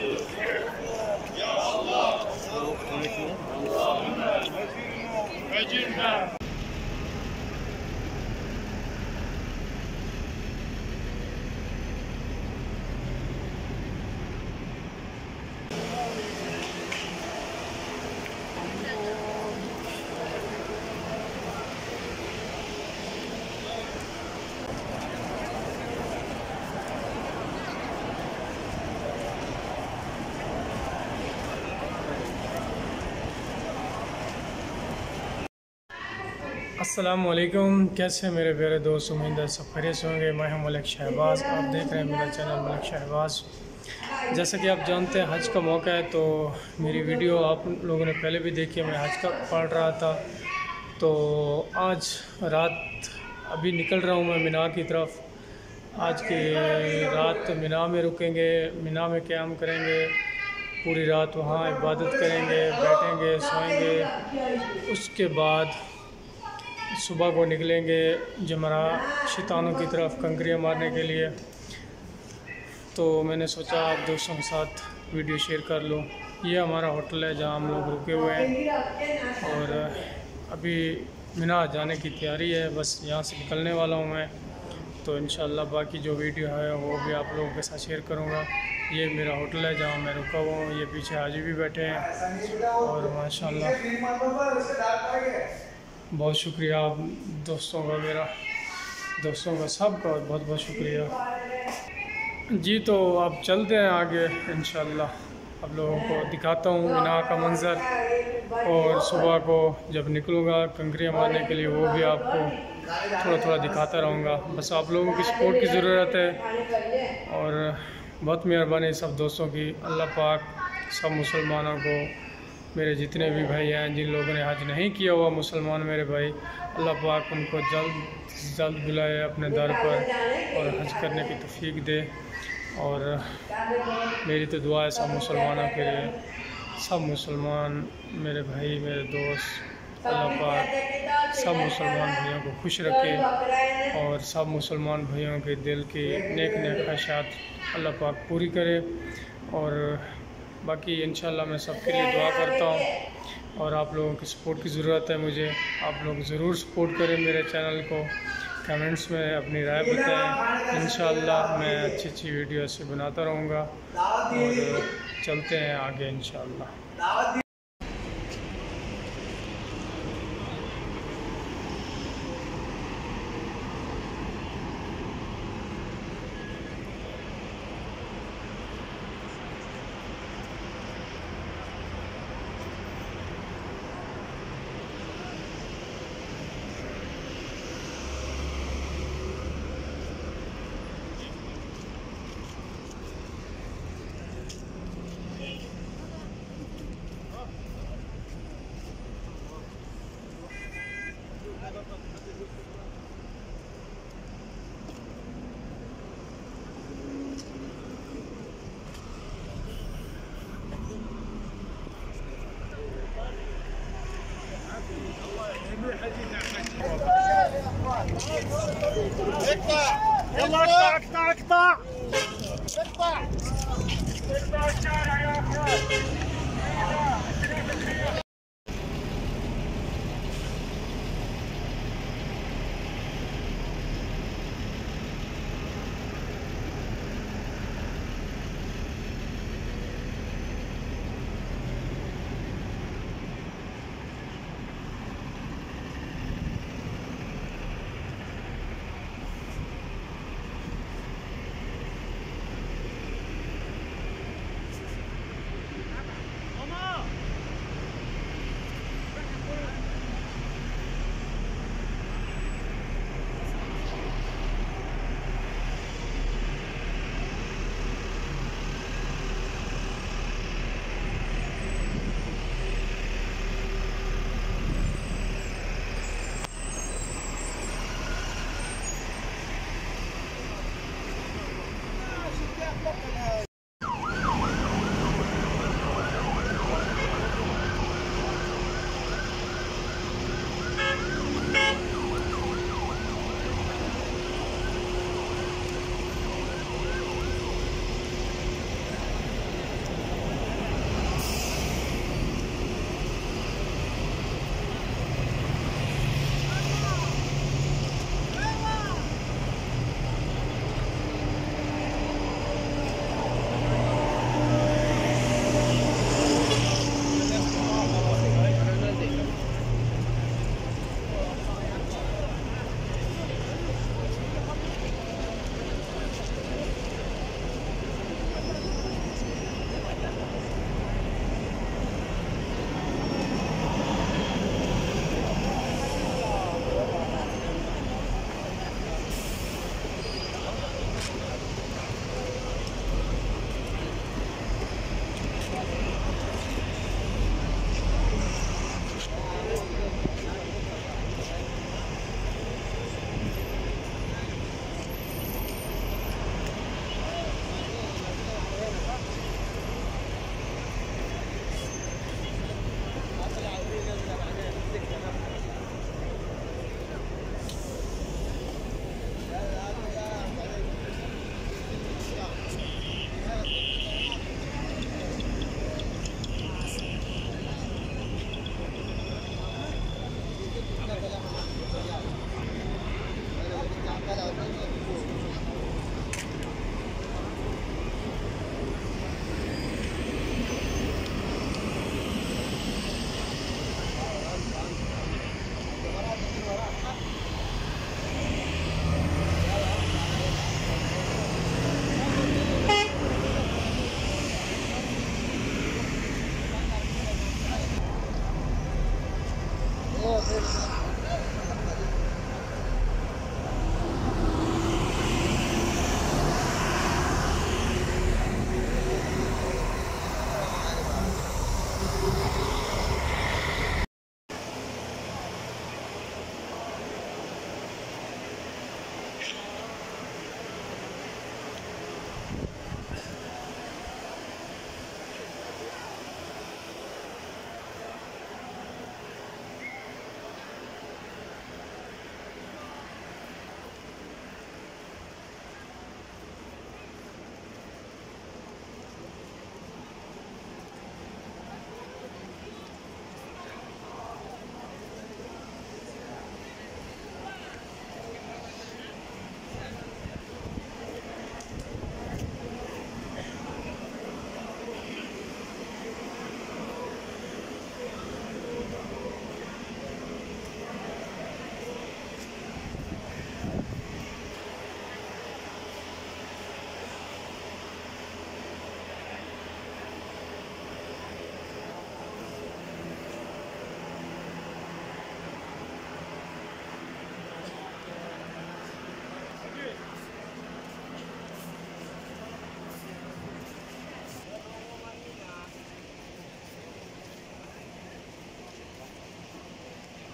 Good. السلام علیکم۔ کیسے ہیں میرے پیارے دوست؟ امید سب خیریت ہوں گے۔ میں ہوں ملک شہباز۔ آپ دیکھ رہے ہیں میرا چینل ملک شہباز۔ جیسا کہ آپ جانتے ہیں حج کا موقع ہے تو میری ویڈیو آپ لوگوں نے پہلے بھی دیکھی ہے۔ میں حج کا پڑھ رہا تھا۔ تو آج رات ابھی نکل رہا ہوں میں مینا کی طرف۔ آج کی رات مینا میں رکیں گے۔ مینا میں قیام کریں گے۔ پوری رات وہاں عبادت کریں گے، بیٹھیں گے، سوئیں گے۔ اس کے بعد صبح کو نکلیں گے جمرہ شیطانوں کی طرف کنکریاں مارنے کے لیے۔ تو میں نے سوچا آپ دوستوں کے ساتھ ویڈیو شیئر کر لوں۔ یہ ہمارا ہوٹل ہے جہاں ہم لوگ رکے ہوئے ہیں۔ اور ابھی مینا جانے کی تیاری ہے، بس یہاں سے نکلنے والا ہوں میں۔ تو انشاءاللہ باقی جو ویڈیو ہے وہ بھی آپ لوگوں کے ساتھ شیئر کروں گا۔ یہ میرا ہوٹل ہے جہاں میں رکا ہوا ہوں۔ یہ پیچھے حاجی بھی بیٹھے ہیں۔ اور ماشاءاللہ۔ بہت شکریہ آپ دوستوں کا، میرا دوستوں کا، سب کا بہت بہت شکریہ۔ جی تو آپ چلتے ہیں آگے انشاءاللہ۔ آپ لوگوں کو دکھاتا ہوں مینا کا منظر۔ اور صبح کو جب نکلوں گا کنکریاں مارنے کے لیے، وہ بھی آپ کو تھوڑا تھوڑا دکھاتا رہوں گا۔ بس آپ لوگوں کی سپورٹ کی ضرورت ہے۔ اور بہت مہربانی سب دوستوں کی۔ اللہ پاک سب مسلمانوں کو میرے جتنے بھی بھائی ہیں، جن لوگوں نے حج نہیں کیا ہوا، مسلمان میرے بھائی، اللہ پاک ان کو جلد جلد بلائے اپنے در پر اور حج کرنے کی توفیق دے۔ اور میری تو دعا ہے سب مسلمانوں کے لیے۔ سب مسلمان میرے بھائی، میرے دوست، اللہ پاک سب مسلمان بھائیوں کو خوش رکھے۔ اور سب مسلمان بھائیوں کے دل کی نیک نیک خواہشات اللہ پاک پوری کرے۔ اور باقی انشاءاللہ میں سب کے لیے دعا کرتا ہوں اور آپ لوگوں کی سپورٹ کی ضرورت ہے مجھے آپ لوگ ضرور سپورٹ کریں میرے چینل کو کمنٹس میں اپنی رائے بتائیں انشاءاللہ میں اچھی اچھی ویڈیو ایسے بناتا رہوں گا اور چلتے ہیں آگے انشاءاللہ يلا اقطع اقطع اقطع. اقطع اقطع الشارع يا اخوان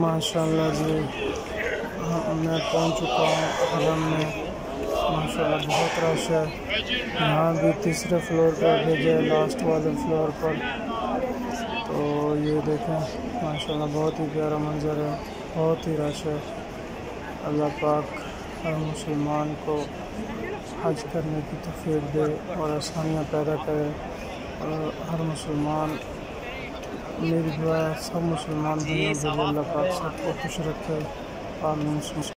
ماشاء اللہ جی ہاں، میں پہنچ چکا ہوں حرم میں۔ ماشاء اللہ بہت رش ہے۔ یہاں بھی تیسرے فلور پر بھیجے لاسٹ والے فلور پر۔ تو یہ دیکھیں ماشاء اللہ بہت ہی پیارا منظر ہے، بہت ہی رش ہے۔ اللہ پاک ہر مسلمان کو حج کرنے کی توفیق دے اور آسانیاں پیدا کرے اور ہر مسلمان میری دعا ہے سب مسلمان بھائیوں کو اللہ پاک سب کو خوش رکھے۔ آمین۔